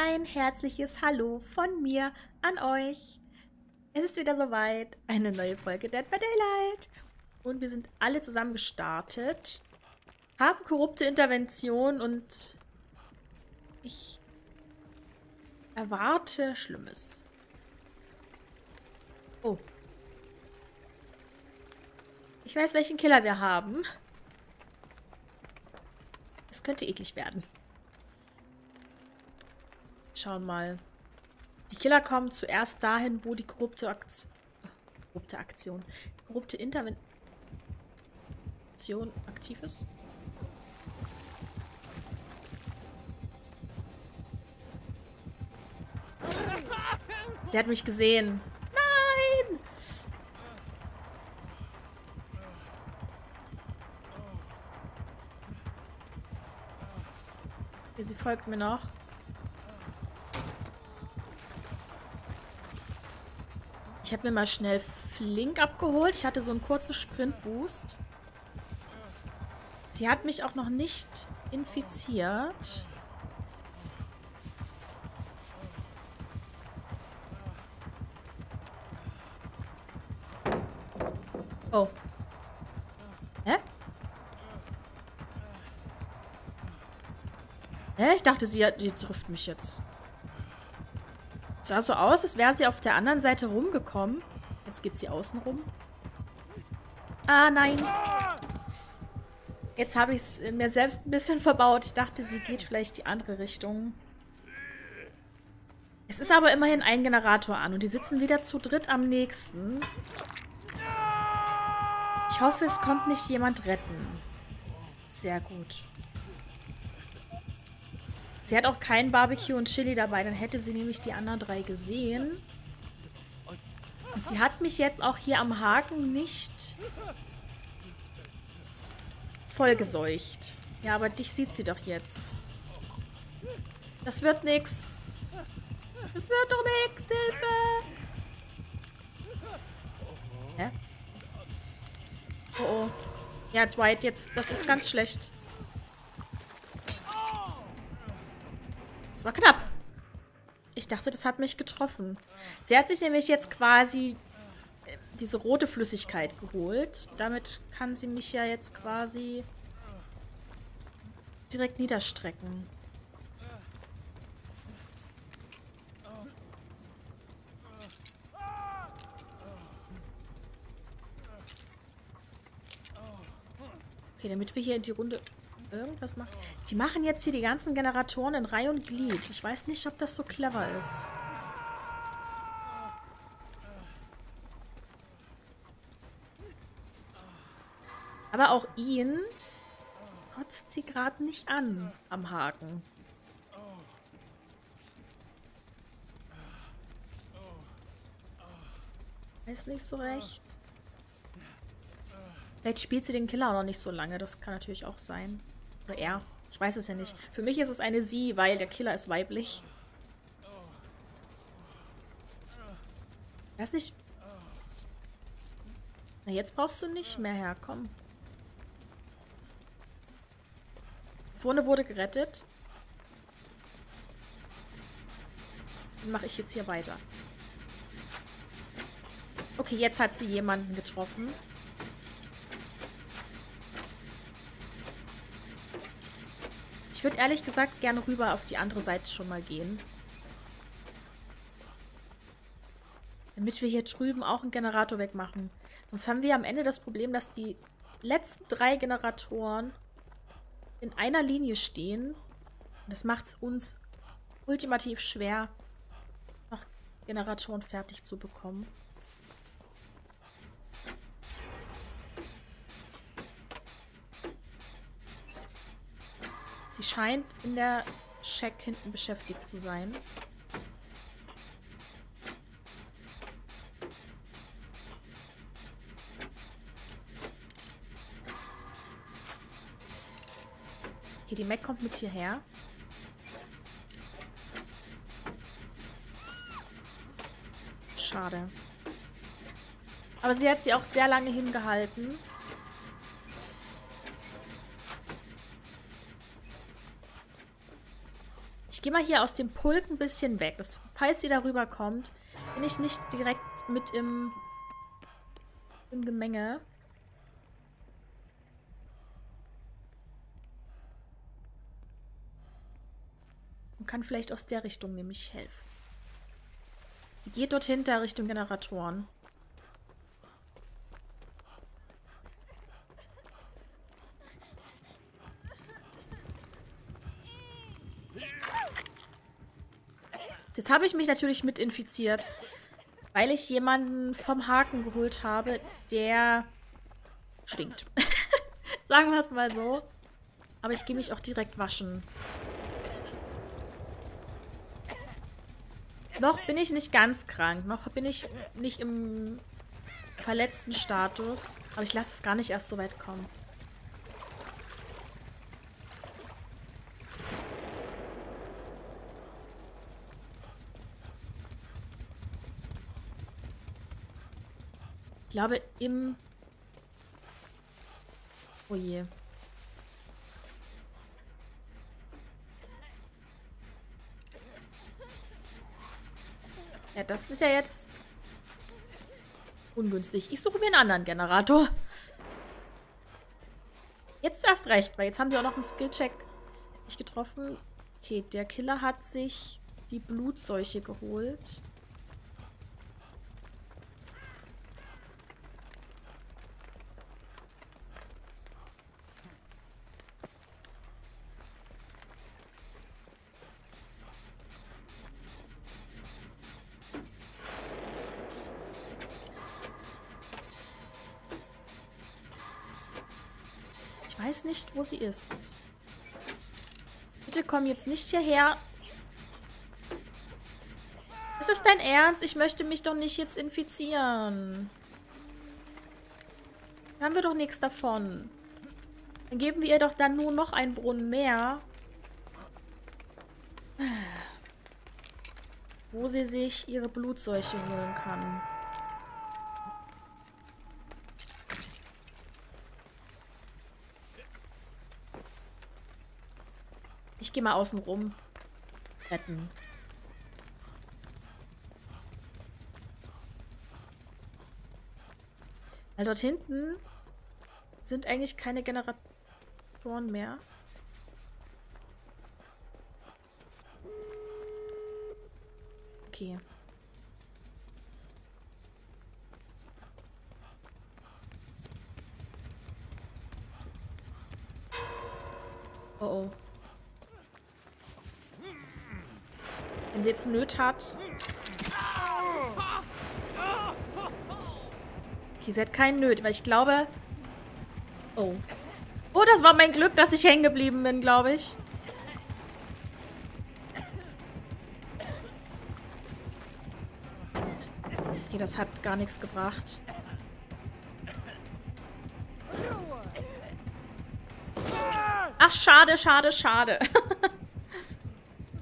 Ein herzliches Hallo von mir an euch. Es ist wieder soweit, eine neue Folge Dead by Daylight. Und wir sind alle zusammen gestartet, haben korrupte Intervention und ich erwarte Schlimmes. Oh. Ich weiß, welchen Killer wir haben. Es könnte eklig werden. Schauen mal. Die Killer kommen zuerst dahin, wo die korrupte Aktion... Korrupte Aktion. Korrupte Intervention aktiv ist. Der hat mich gesehen. Nein! Sie folgt mir noch. Ich habe mir mal schnell Flink abgeholt. Ich hatte so einen kurzen Sprint-Boost. Sie hat mich auch noch nicht infiziert. Oh. Hä? Hä? Ich dachte, sie, sie trifft mich jetzt. Sah so aus, als wäre sie auf der anderen Seite rumgekommen. Jetzt geht sie außen rum. Ah, nein. Jetzt habe ich es mir selbst ein bisschen verbaut. Ich dachte, sie geht vielleicht die andere Richtung. Es ist aber immerhin ein Generator an und die sitzen wieder zu dritt am nächsten. Ich hoffe, es kommt nicht jemand retten. Sehr gut. Sie hat auch kein Barbecue und Chili dabei, dann hätte sie nämlich die anderen drei gesehen. Und sie hat mich jetzt auch hier am Haken nicht vollgeseucht. Ja, aber dich sieht sie doch jetzt. Das wird nix. Das wird doch nix. Hilfe! Hä? Oh oh. Ja, Dwight, jetzt, das ist ganz schlecht. Das war knapp. Ich dachte, das hat mich getroffen. Sie hat sich nämlich jetzt quasi äh, diese rote Flüssigkeit geholt. Damit kann sie mich ja jetzt quasi direkt niederstrecken. Okay, damit wir hier in die Runde irgendwas machen. Die machen jetzt hier die ganzen Generatoren in Reihe und Glied. Ich weiß nicht, ob das so clever ist. Aber auch ihn kotzt sie gerade nicht an am Haken. Weiß nicht so recht. Vielleicht spielt sie den Killer auch noch nicht so lange. Das kann natürlich auch sein. Oder er. Ich weiß es ja nicht. Für mich ist es eine sie, weil der Killer ist weiblich. Weiß nicht. Na, jetzt brauchst du nicht mehr herkommen. Vorne wurde gerettet. Dann mache ich jetzt hier weiter. Okay, jetzt hat sie jemanden getroffen. Ich würde ehrlich gesagt gerne rüber auf die andere Seite schon mal gehen. Damit wir hier drüben auch einen Generator wegmachen. Sonst haben wir am Ende das Problem, dass die letzten drei Generatoren in einer Linie stehen. Das macht es uns ultimativ schwer, noch Generatoren fertig zu bekommen. Sie scheint in der Check hinten beschäftigt zu sein. Okay, die Mac kommt mit hierher. Schade. Aber sie hat sie auch sehr lange hingehalten. Ich gehe mal hier aus dem Pulk ein bisschen weg. Das, falls sie darüber kommt, bin ich nicht direkt mit im, im Gemenge. Und kann vielleicht aus der Richtung nämlich helfen. Sie geht dort hinter Richtung Generatoren. Jetzt habe ich mich natürlich mit infiziert, weil ich jemanden vom Haken geholt habe, der stinkt. Sagen wir es mal so. Aber ich gehe mich auch direkt waschen. Noch bin ich nicht ganz krank. Noch bin ich nicht im verletzten Status. Aber ich lasse es gar nicht erst so weit kommen. Glaube, im... Oh je. Ja, das ist ja jetzt ungünstig. Ich suche mir einen anderen Generator. Jetzt erst recht, weil jetzt haben die auch noch einen Skillcheck nicht getroffen. Okay, der Killer hat sich die Blutseuche geholt. Weiß nicht, wo sie ist. Bitte komm jetzt nicht hierher. Ist das dein Ernst? Ich möchte mich doch nicht jetzt infizieren. Da haben wir doch nichts davon. Dann geben wir ihr doch dann nur noch einen Brunnen mehr. Wo sie sich ihre Blutseuche holen kann. Ich gehe mal außen rum. Retten. Weil dort hinten sind eigentlich keine Generatoren mehr. Okay. Oh oh. Wenn sie jetzt Nöt hat. Okay, sie hat keinen Nöt, weil ich glaube... Oh. Oh, das war mein Glück, dass ich hängen geblieben bin, glaube ich. Okay, das hat gar nichts gebracht. Ach, schade, schade, schade.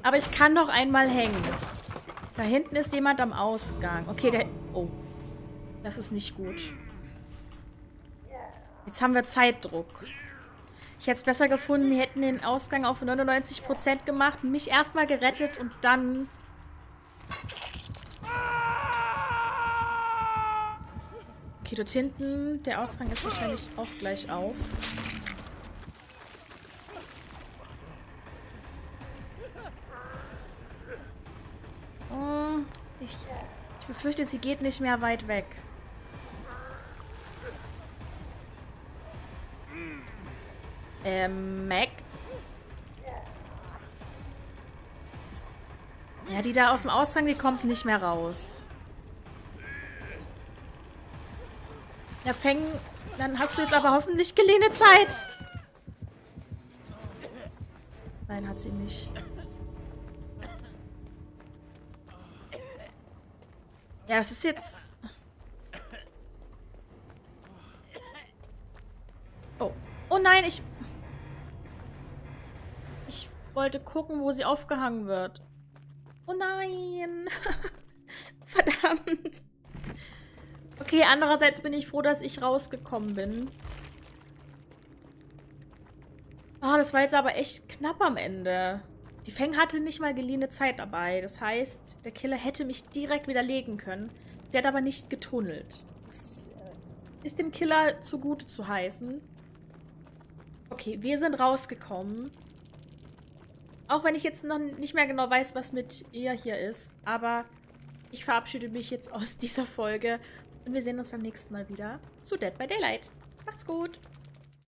Aber ich kann doch einmal hängen. Da hinten ist jemand am Ausgang. Okay, der... Oh. Das ist nicht gut. Jetzt haben wir Zeitdruck. Ich hätte es besser gefunden, wir hätten den Ausgang auf 99% gemacht, mich erstmal gerettet und dann... Okay, dort hinten, der Ausgang ist wahrscheinlich auch gleich auf. Ich befürchte, sie geht nicht mehr weit weg. Ähm, Mac? Ja, die da aus dem Ausgang, die kommt nicht mehr raus. Ja, Feng, dann hast du jetzt aber hoffentlich geliehene Zeit. Nein, hat sie nicht. Ja, es ist jetzt... Oh. Oh nein, ich... Ich wollte gucken, wo sie aufgehangen wird. Oh nein. Verdammt. Okay, andererseits bin ich froh, dass ich rausgekommen bin. Oh, das war jetzt aber echt knapp am Ende. Die Feng hatte nicht mal geliehene Zeit dabei. Das heißt, der Killer hätte mich direkt widerlegen können. Sie hat aber nicht getunnelt. Das äh, ist dem Killer zugute zu heißen. Okay, wir sind rausgekommen. Auch wenn ich jetzt noch nicht mehr genau weiß, was mit ihr hier ist. Aber ich verabschiede mich jetzt aus dieser Folge. Und wir sehen uns beim nächsten Mal wieder zu Dead by Daylight. Macht's gut.